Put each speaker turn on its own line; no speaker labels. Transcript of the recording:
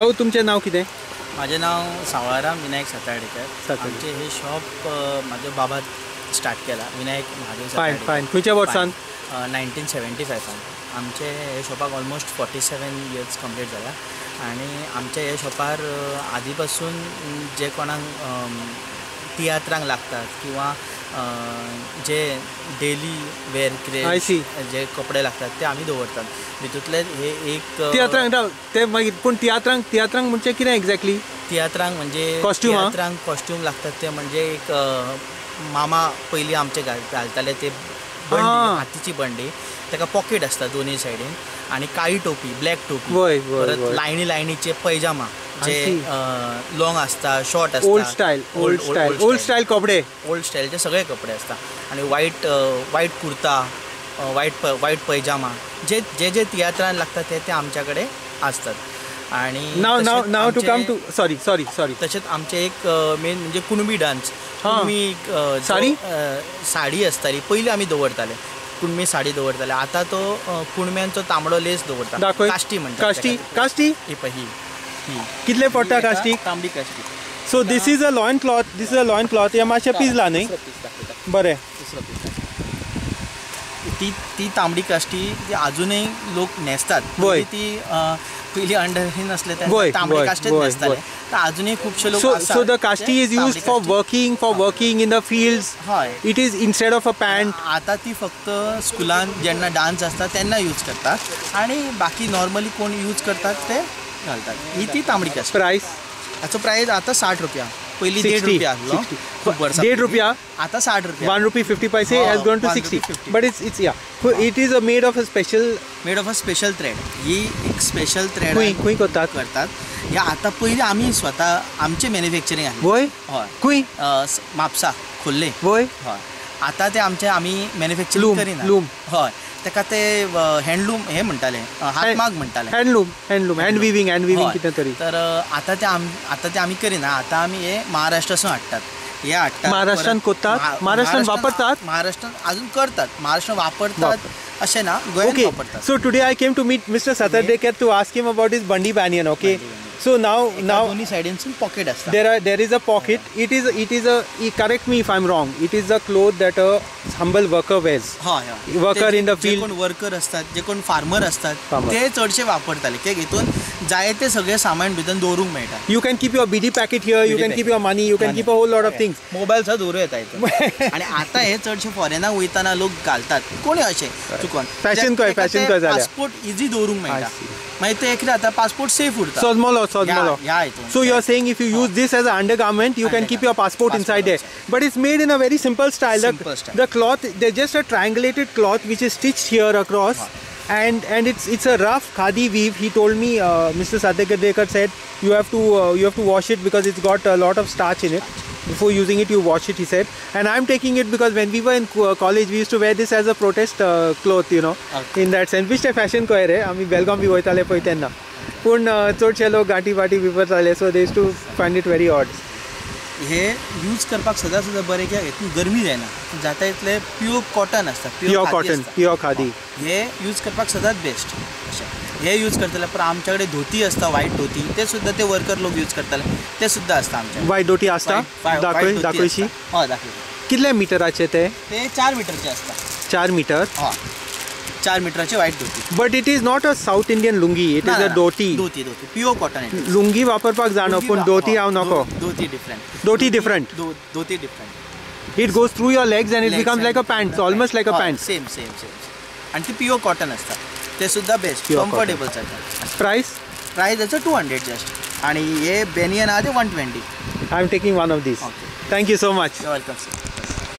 भाऊ तुमचें नाव कितें
माझे नाव सावळाराम विनायक सातार्डेकर
सातार्डे.
आमचे हे शॉप माझ्या बाबा स्टार्ट केला विनायक महादेव
फायन फायन खंयच्या वर्सान
नायन्टीन सेवन्टी फायव्हान आमचे हे शॉपाक almost forty seven years complete जाला आणि आमच्या हे शॉपार आदी पासून जे कोणाक अम, तियात्रांक लागतात किंवा जे डेली वेअर. क्रेज जे कपडे लागतात ते आम्ही दवरतात तितूंतले हे एक
तियात्रांक राव ते मागीर पूण तियात्रांक तियात्रांक म्हणजे कितें एक्झॅक्टली
तियात्रांक म्हणजे? तियात्रांक कॉस्ट्यूम लागतात ते म्हणजे एक मामा पयलीं आमचे घाल घालताले ते बंडी. हातीची बंडी ताका पॉकेट आसता दोनी सायडीन आणि काळी टोपी ब्लॅक टोपी परत. लायनी लायनीचे पैजामा जे. लॉंग आसता शॉर्ट आसता
old style old style old style कपडे.
ओल्ड स्टाईलचे सगळे कपडे असतात. आणि वाईट वाईट कुर्ता प वाईट पैजामा जे जे जे तियात्रान लागतात ते ते आमच्याकडे असतात. आणि
नाव नाव नाव to come to sorry sorry sorry
तसेच आमचे एक मेन म्हणजे कुणबी डान्स. कुणबी
साडी?
साडी असताली. पयलीं आमी दवरताले कुणबी साडी दवरताले आतां तो कुणब्यांचो तांबडो लेस दवरता काश्टी म्हणटात
काश्टी
तेका.
काश्टी
ही पळय ही ही
कितले पडटा
ही
काश्टीक
तांबडी काश्टी
so this is a loin cloth this is a loin cloth हे मातशें पिजला न्ही. बरें.
ती ती तांबडी काश्टी ती अजूनही लोक नेसतात ती अ, पयलीं अंडरहीन असले
वय,
तेन्ना तांबडी
वय,
नेसताले. तर अजूनही खुबशे लोक
सो
आसात
so the kashti is used for working for working in the fields
हय.
It is instead of a pant
आता ती फक्त स्कुलान जेन्ना डान्स असता तेन्ना यूज करतात. आणि बाकी नॉर्मली कोण यूज करतात ते घालतात. ही ती तांबडी काश्टी
प्राइस
हाचो प्राईस आता साठ रुपया. पयलीं देड
60,
रुपया आसलो
60.
खूब वर्सां
देड
पयलीं.
रुपया.
आता साठ रुपया.
One rupee fifty paise has gone to
one
60
rupee 50.
but it's it's yeah. It is a made of a special
made of a special thread ही एक स्पेशल थ्रेड
खुंय करतात
करतात ह्या आता पयलीं आमी स्वता आमचे मॅन्युफॅक्चरींग आहे
वय
हय
खुंय
अ, म्हापसा खोल्ले
वय
हय आता ते आमचे आमी मॅन्युफॅक्चरींग करिना
loom.
हय ताका ते हँडलूम हे म्हणटाले अ, हातमाग म्हणटाले
handloom handloom hand weaving hand weaving. कितें तरी
तर अ, आता ते आम आता ते आमी करिना आता आमी हे महाराष्ट्रासून हाडटात हे हाडटात
महाराष्ट्रान?
महा-
महाराष्ट्रान वापरतात?
महाराष्ट्रान अजून करतात महाराष्ट्रान वापरतात अशें ना वापरतात
today I came to meet Mr. Satardekar to ask him about his Bandi Banyan. Okay,
Bandi Banyan.
so now
एका
now
दोन्ही सायडीनसून पॉकेट असतात
there are there is a pocket. It is it is a e- correct me if I'm wrong. It is the cloth that a humble
worker wage
worker in
the
field
कोण worker असतात जे कोण farmer असतात ते चडशे वापरताले की घेतून जाय ते सामान भितर दोरूंक मेळटा
you can keep your
bidi
packet here
you
can keep your money
you
can keep a whole of things
mobile सा दोरू येतात आणि आता हे चडशे फॉरेनाक वयताना लोक घालतात. कोणी असे? चुकून.
फॅशन फॅशन
पासपोर्ट इजी दोरूंक मेळटा मागीर ते कितें जाता पासपोर्ट सेफ उरता
Sosmolo, Sosmolo.
ह्या- ह्या हितून.
So you're saying if you use this as an undergarment, you can keep your passport
Passport
inside there.
outside.
But it's made in a very simple style. The-
Simple style.
The cloth, they're just a triangulated cloth which is stitched here across. And and it's it's a rough khadi weave. He told me, uh, Mr. Sadekar said you have to uh, you have to wash it because it's got a lot of starch in it. Before using it, you wash it. He said, and I'm taking it because when we were in co- college, we used to wear this as a protest uh, cloth. You know,
Okay.
in that sense. Which fashion कोय रे आम्ही बेलगाम बी वयताले पळय तेन्ना पूण चडशे लोक गाठी बाटी विपरताले so they to find it very odd
हे यूज करपाक सदां सुद्दां बरें कित्याक हितून गरमी जायना जाता इतले प्युअर कॉटन आसता
प्युअर कॉटन. प्युअर खादी
हे यूज करपाक सदांच बेस्ट अशें हे यूज करतले पण आमच्याकडे धोती असता व्हाईट धोती. ते सुद्धा ते वर्कर लोक यूज करतले ते सुद्धा असता आमच्या
वायट दोटी आसता दाखय
हय दाखय
कितल्या मिटराचे ते?
ते चार मिटरचे असता.
चार मिटर?
हय चार मिटराचे white dhoti.
But it is not a South Indian lungi it is a. Dhoti
dhoti dhoti pure cotton
lungi वापरपाक जाणो पूण धोती हांव नको
dhoti different
dhoti different.
Dhoti different
it goes through your legs and it becomes like a pant almost like a pant
same same same आणि ती pure cotton असता ते सुद्धा बेस्ट. कम्फर्टेबल जाता
प्राइस
प्राईस याचं टू हंड्रेड जस्ट आणि हे बेनियन आहा ते one twenty
I am taking one of these
okay
thank you so much
welcome sir